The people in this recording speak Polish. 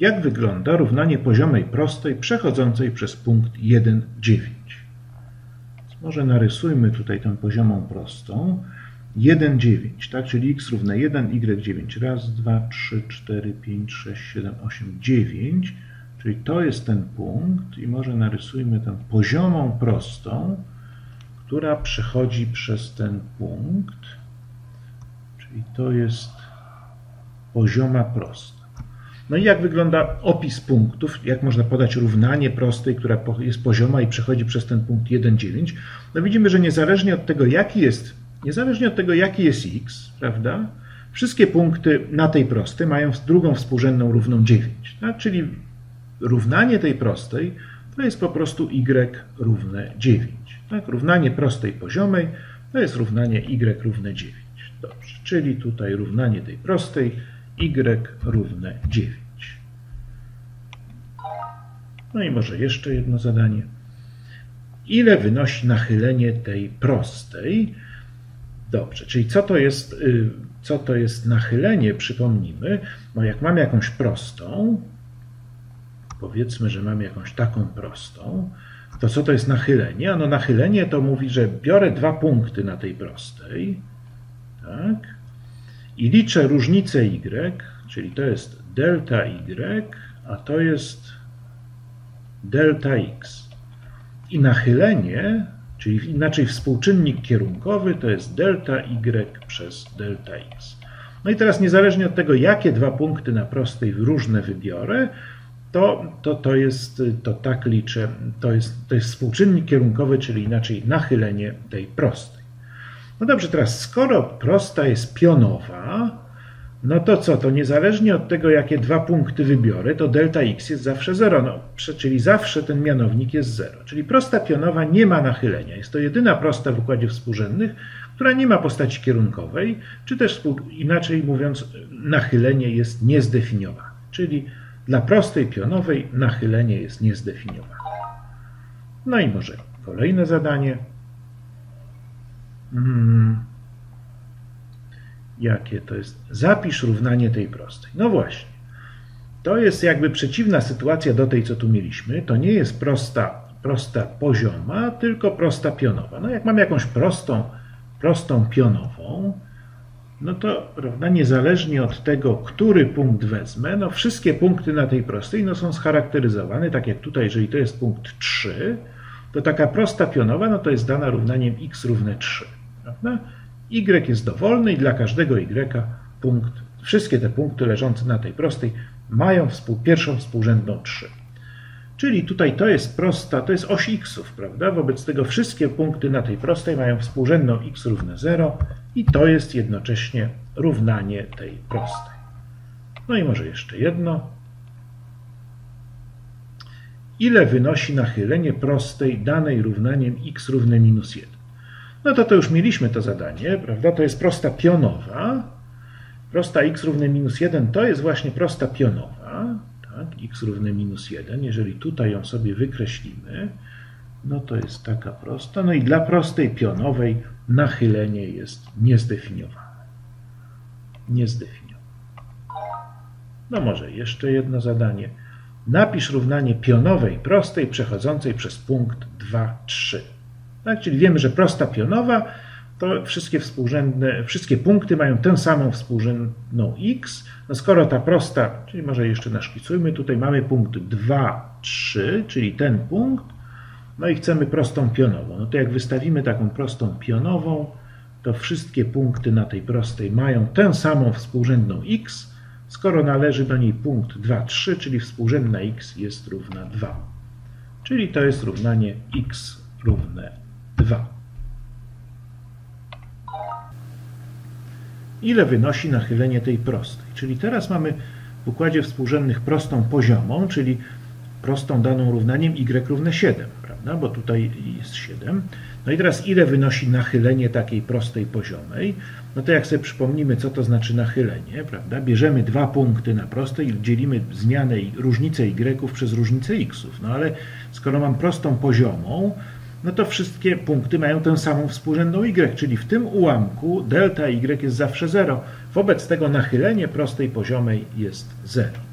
jak wygląda równanie poziomej prostej przechodzącej przez punkt 1, 9. Może narysujmy tutaj tę poziomą prostą. 1, 9, tak? Czyli x równe 1, y 9. Raz, dwa, trzy, cztery, pięć, sześć, siedem, osiem, dziewięć. Czyli to jest ten punkt i może narysujmy tę poziomą prostą, która przechodzi przez ten punkt. Czyli to jest pozioma prosta. No i jak wygląda opis punktów, jak można podać równanie prostej, która jest pozioma i przechodzi przez ten punkt 1, 9. No widzimy, że niezależnie od tego, jaki jest, niezależnie od tego, jaki jest x, prawda, wszystkie punkty na tej prostej mają drugą współrzędną równą 9. Tak? Czyli równanie tej prostej to jest po prostu y równe 9. Tak? Równanie prostej poziomej to jest równanie y równe 9. Dobrze, czyli tutaj równanie tej prostej y równe 9. No i może jeszcze jedno zadanie. Ile wynosi nachylenie tej prostej? Dobrze, czyli co to jest, y, co to jest nachylenie? Przypomnijmy, no jak mam jakąś prostą, powiedzmy, że mam jakąś taką prostą, to co to jest nachylenie? Ano nachylenie to mówi, że biorę dwa punkty na tej prostej, tak, i liczę różnicę y, czyli to jest delta y, a to jest delta x. I nachylenie, czyli inaczej współczynnik kierunkowy, to jest delta y przez delta x. No i teraz niezależnie od tego, jakie dwa punkty na prostej różne wybiorę, to, to, to jest, to tak liczę, to jest, to jest współczynnik kierunkowy, czyli inaczej nachylenie tej prostej. No dobrze, teraz skoro prosta jest pionowa, no to co, to niezależnie od tego, jakie dwa punkty wybiorę, to delta x jest zawsze 0, no, czyli zawsze ten mianownik jest 0. Czyli prosta pionowa nie ma nachylenia. Jest to jedyna prosta w układzie współrzędnych, która nie ma postaci kierunkowej, czy też inaczej mówiąc, nachylenie jest niezdefiniowane. Czyli dla prostej pionowej nachylenie jest niezdefiniowane. No i może kolejne zadanie. Hmm. Jakie to jest? Zapisz równanie tej prostej. No właśnie. To jest jakby przeciwna sytuacja do tej, co tu mieliśmy. To nie jest prosta, prosta pozioma, tylko prosta pionowa. No jak mam jakąś prostą, prostą pionową, no to prawda, niezależnie od tego, który punkt wezmę, no wszystkie punkty na tej prostej no, są scharakteryzowane, tak jak tutaj, jeżeli to jest punkt 3, to taka prosta pionowa no, to jest dana równaniem x równe 3. Prawda? Y jest dowolny i dla każdego Y punkt, wszystkie te punkty leżące na tej prostej mają współ, pierwszą współrzędną 3. Czyli tutaj to jest prosta, to jest oś xów, prawda? Wobec tego wszystkie punkty na tej prostej mają współrzędną x równe 0 i to jest jednocześnie równanie tej prostej. No i może jeszcze jedno. Ile wynosi nachylenie prostej danej równaniem x równe minus 1? No to to już mieliśmy to zadanie, prawda? To jest prosta pionowa. Prosta x równe minus 1 to jest właśnie prosta pionowa. Tak? x równe minus 1. Jeżeli tutaj ją sobie wykreślimy, no to jest taka prosta. No i dla prostej pionowej nachylenie jest niezdefiniowane. Niezdefiniowane. No może jeszcze jedno zadanie. Napisz równanie pionowej prostej przechodzącej przez punkt 2, 3. Tak? Czyli wiemy, że prosta pionowa to wszystkie współrzędne, wszystkie punkty mają tę samą współrzędną x. No skoro ta prosta, czyli może jeszcze naszkicujmy, tutaj mamy punkt 2, 3, czyli ten punkt, no i chcemy prostą pionową. No to jak wystawimy taką prostą pionową, to wszystkie punkty na tej prostej mają tę samą współrzędną x, skoro należy do niej punkt 2, 3, czyli współrzędna x jest równa 2. Czyli to jest równanie x równe 2. Ile wynosi nachylenie tej prostej? Czyli teraz mamy w układzie współrzędnych prostą poziomą, czyli prostą daną równaniem y równe 7, prawda? bo tutaj jest 7. No i teraz ile wynosi nachylenie takiej prostej poziomej? No to jak sobie przypomnimy, co to znaczy nachylenie, prawda? Bierzemy dwa punkty na prostej i dzielimy zmianę i różnicę y przez różnicę xów. No ale skoro mam prostą poziomą, no to wszystkie punkty mają tę samą współrzędną y, czyli w tym ułamku delta y jest zawsze 0. Wobec tego nachylenie prostej poziomej jest 0.